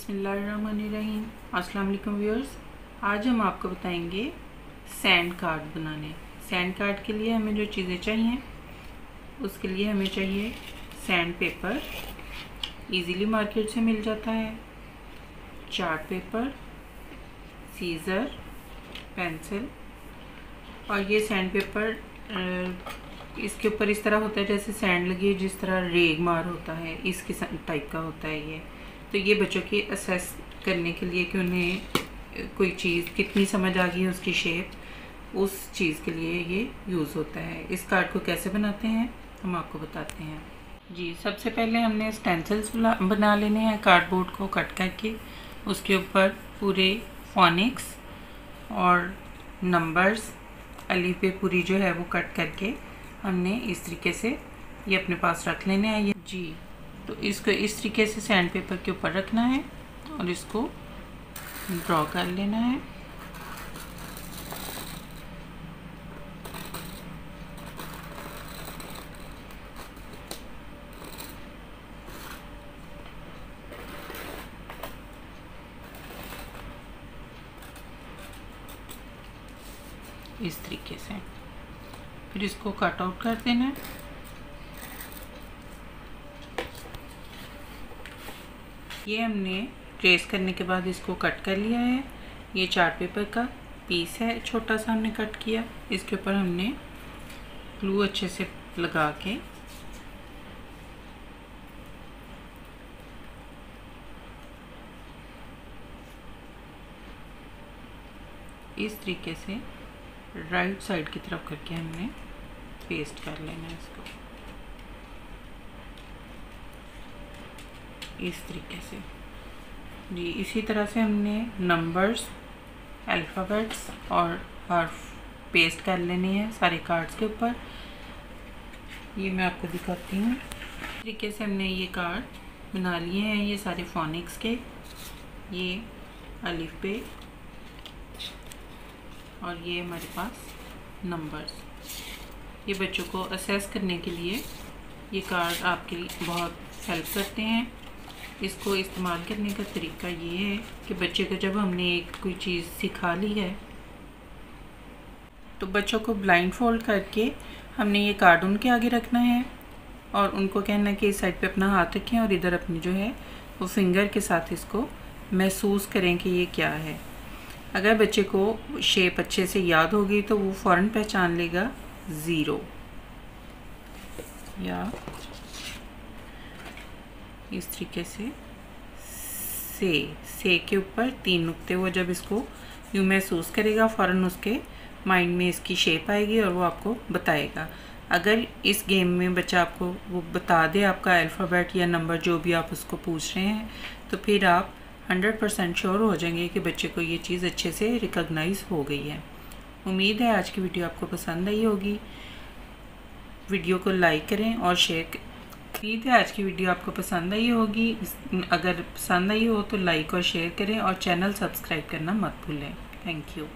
अस्सलाम वालेकुम व्यूअर्स। आज हम आपको बताएँगे सैंड कार्ड बनाने। सैंड कार्ड के लिए हमें जो चीज़ें चाहिए, उसके लिए हमें चाहिए सैंड पेपर। इजीली मार्केट से मिल जाता है। Chart paper, scissor, pencil. और ये सैंड पेपर इसके ऊपर इस तरह होता है जैसे सैंड लगी जिस तरह रेग मार होता है इस किस्म टाइप का होता है ये। तो ये बच्चों की असेस करने के लिए कि उन्हें कोई चीज़, कितनी समझ आ गई है उसकी शेप उस चीज़ के लिए ये यूज़ होता है। इस कार्ड को कैसे बनाते हैं, हम आपको बताते हैं। जी, सबसे पहले हमने स्टेंसिल्स बना लेने हैं कार्डबोर्ड को कट करके। उसके ऊपर पूरे फोनिक्स और नंबर्स अली पे पूरी जो है वो कट करके हमने इस तरीके से ये अपने पास रख लेने हैं। ये जी। तो इसको इस तरीके से सैंड पेपर के ऊपर रखना है और इसको ड्रॉ कर लेना है। इस तरीके से। फिर इसको कट आउट कर देना है। ये हमने ट्रेस करने के बाद इसको कट कर लिया है। ये चार्ट पेपर का पीस है, छोटा सा हमने कट किया। इसके ऊपर हमने ग्लू अच्छे से लगा के इस तरीके से राइट साइड की तरफ़ करके हमने पेस्ट कर लेना है इसको। इस तरीके से। जी, इसी तरह से हमने नंबर्स अल्फ़ाबेट्स और हर्फ पेस्ट कर लेने हैं सारे कार्ड्स के ऊपर। ये मैं आपको दिखाती हूँ। तरीके से हमने ये कार्ड बना लिए हैं, ये सारे फोनिक्स के। ये अलिफ पे और ये हमारे पास नंबर्स ये बच्चों को असेस करने के लिए ये कार्ड आपके लिए बहुत हेल्प करते हैं। इसको इस्तेमाल करने का तरीका ये है कि बच्चे को जब हमने एक कोई चीज़ सिखा ली है तो बच्चों को ब्लाइंड फोल्ड करके हमने ये कार्ड उनके आगे रखना है और उनको कहना कि इस साइड पे अपना हाथ रखें और इधर अपनी जो है वो फिंगर के साथ इसको महसूस करें कि ये क्या है। अगर बच्चे को शेप अच्छे से याद होगी तो वो फ़ौर पहचान लेगा ज़ीरो या इस तरीके से से से के ऊपर तीन नुकते, वो जब इसको यूँ महसूस करेगा फ़ौरन उसके माइंड में इसकी शेप आएगी और वो आपको बताएगा। अगर इस गेम में बच्चा आपको, वो बता दे आपका अल्फ़ाबेट या नंबर जो भी आप उसको पूछ रहे हैं तो फिर आप 100 परसेंट श्योर हो जाएँगे कि बच्चे को ये चीज़ अच्छे से रिकॉग्नाइज हो गई है। उम्मीद है आज की वीडियो आपको पसंद आई होगी। वीडियो को लाइक करें और शेयर उम्मीद है आज की वीडियो आपको पसंद आई होगी। अगर पसंद आई हो तो लाइक और शेयर करें और चैनल सब्सक्राइब करना मत भूलें। Thank you